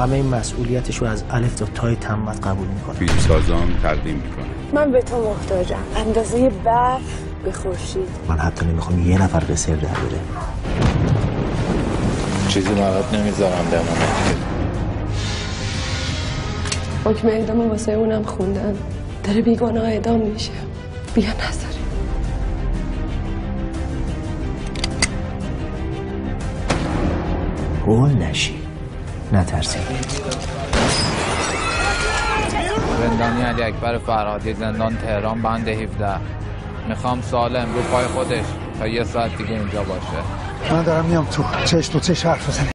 همه این مسئولیتش رو از الف تا تای تمت قبول می‌کنه فیلمسازان تقدیم می‌کنه من به تو محتاجم. اندازه برف به خورشید. من حتی نمی‌خوام یه نفر به سر در بره. چیزی برات نمی‌ذارم بمونه حکم اعدام واسه اونم خوندن. داره بیگناه اعدام میشه. بیا نظری گل نشی نترسید. زندانی علی اکبر فرهادی زندان تهران بند 17 می‌خوام سالم رو پای خودش تا یه ساعت دیگه اینجا باشه. من دارم میام تو چش تو چش حرف بزنی